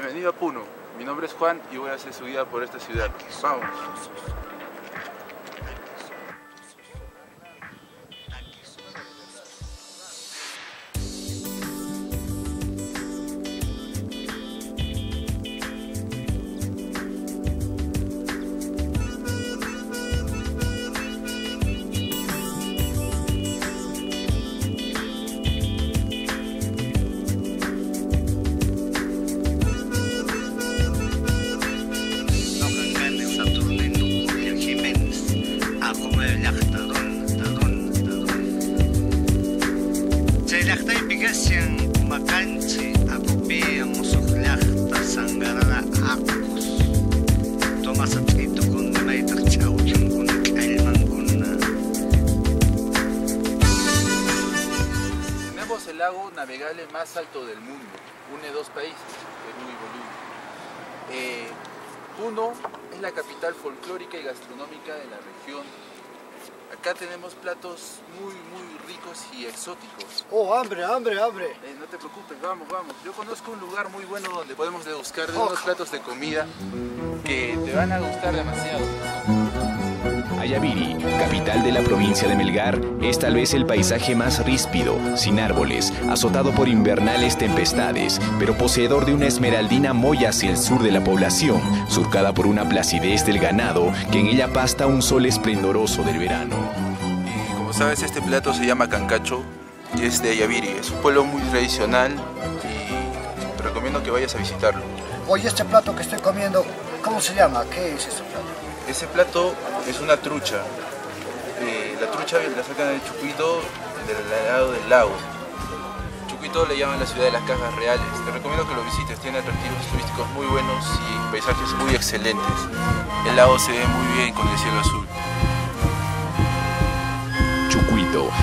Bienvenido a Puno. Mi nombre es Juan y voy a hacer su guía por esta ciudad. Vamos. El lago navegable más alto del mundo. Une dos países, Perú y Bolivia. Es la capital folclórica y gastronómica de la región. Acá tenemos platos muy, muy ricos y exóticos. Oh, hambre, hambre, hambre. Eh, no te preocupes, vamos, vamos. Yo conozco un lugar muy bueno donde podemos degustar de unos platos de comida que te van a gustar demasiado. Ayaviri, capital de la provincia de Melgar, es tal vez el paisaje más ríspido, sin árboles, azotado por invernales tempestades, pero poseedor de una esmeraldina moya hacia el sur de la población, surcada por una placidez del ganado que en ella pasta un sol esplendoroso del verano. Y como sabes, este plato se llama cancacho y es de Ayaviri. Es un pueblo muy tradicional y te recomiendo que vayas a visitarlo. Oye, este plato que estoy comiendo, ¿cómo se llama? ¿Qué es este plato? Ese plato es una trucha. Eh, la trucha la sacan del Chucuito, del lado del lago. Chucuito le llaman la ciudad de las cajas reales. Te recomiendo que lo visites, tiene atractivos turísticos muy buenos y paisajes muy excelentes. El lago se ve muy bien con el cielo azul.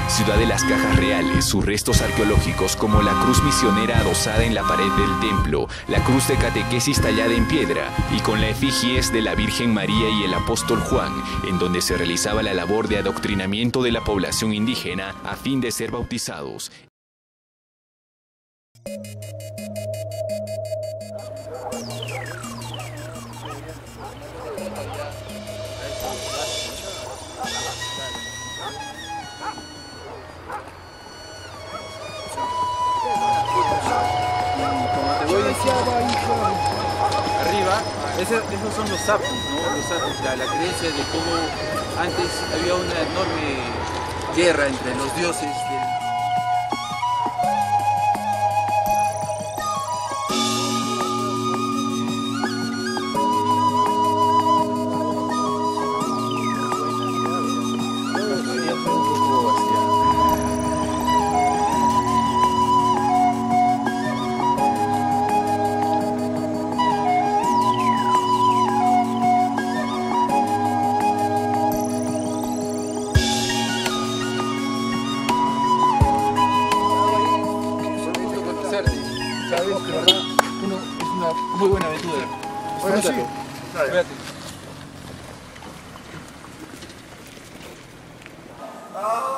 Ciudad de las cajas reales, sus restos arqueológicos como la cruz misionera adosada en la pared del templo, la cruz de catequesis tallada en piedra y con la efigies de la Virgen María y el apóstol Juan, en donde se realizaba la labor de adoctrinamiento de la población indígena a fin de ser bautizados. Arriba, esos son los sapos, ¿no? Los sapos, la, creencia de cómo antes había una enorme guerra entre los dioses Muy buena aventura. Bueno, sí. Dale. Ah.